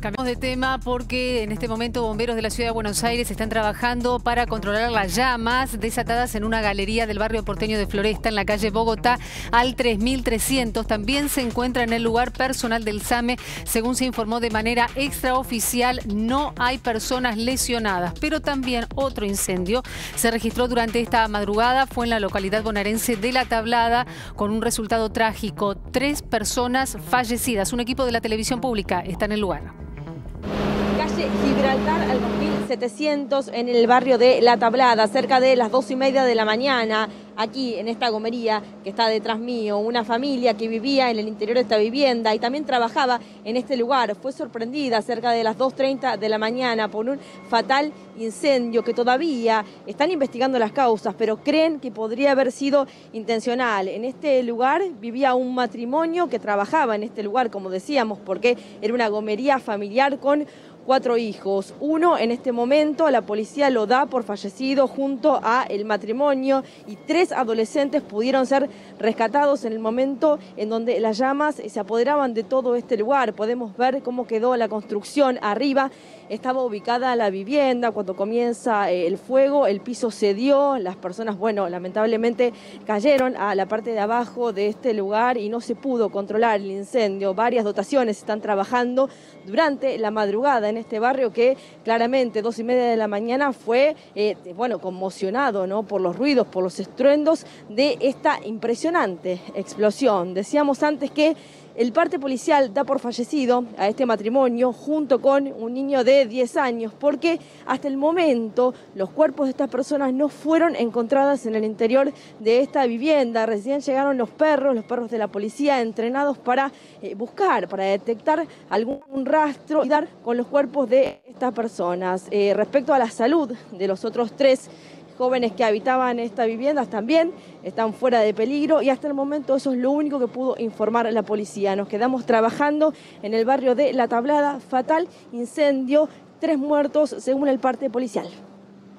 Cambiamos de tema porque en este momento bomberos de la ciudad de Buenos Aires están trabajando para controlar las llamas desatadas en una galería del barrio porteño de Floresta en la calle Bogotá al 3300. También se encuentra en el lugar personal del SAME. Según se informó de manera extraoficial, no hay personas lesionadas. Pero también otro incendio se registró durante esta madrugada. Fue en la localidad bonaerense de La Tablada con un resultado trágico. Tres personas fallecidas. Un equipo de la televisión pública está en el lugar. Gibraltar al 2700 en el barrio de La Tablada, cerca de las dos y media de la mañana, aquí en esta gomería que está detrás mío, una familia que vivía en el interior de esta vivienda y también trabajaba en este lugar. Fue sorprendida cerca de las 2.30 de la mañana por un fatal incendio que todavía están investigando las causas, pero creen que podría haber sido intencional. En este lugar vivía un matrimonio que trabajaba en este lugar, como decíamos, porque era una gomería familiar con cuatro hijos. Uno en este momento la policía lo da por fallecido junto a el matrimonio y tres adolescentes pudieron ser rescatados en el momento en donde las llamas se apoderaban de todo este lugar. Podemos ver cómo quedó la construcción arriba. Estaba ubicada la vivienda cuando comienza eh, el fuego, el piso cedió, las personas, bueno, lamentablemente cayeron a la parte de abajo de este lugar y no se pudo controlar el incendio. Varias dotaciones están trabajando durante la madrugada en este barrio que claramente dos y media de la mañana fue, eh, bueno, conmocionado, ¿no? Por los ruidos, por los estruendos de esta impresionante explosión. Decíamos antes que el parte policial da por fallecido a este matrimonio junto con un niño de 10 años porque hasta el momento los cuerpos de estas personas no fueron encontradas en el interior de esta vivienda. Recién llegaron los perros, los perros de la policía entrenados para eh, buscar, para detectar algún rastro y dar con los cuerpos de estas personas. Eh, respecto a la salud de los otros tres jóvenes que habitaban esta vivienda también están fuera de peligro y hasta el momento eso es lo único que pudo informar la policía. Nos quedamos trabajando en el barrio de La Tablada, fatal incendio, tres muertos según el parte policial.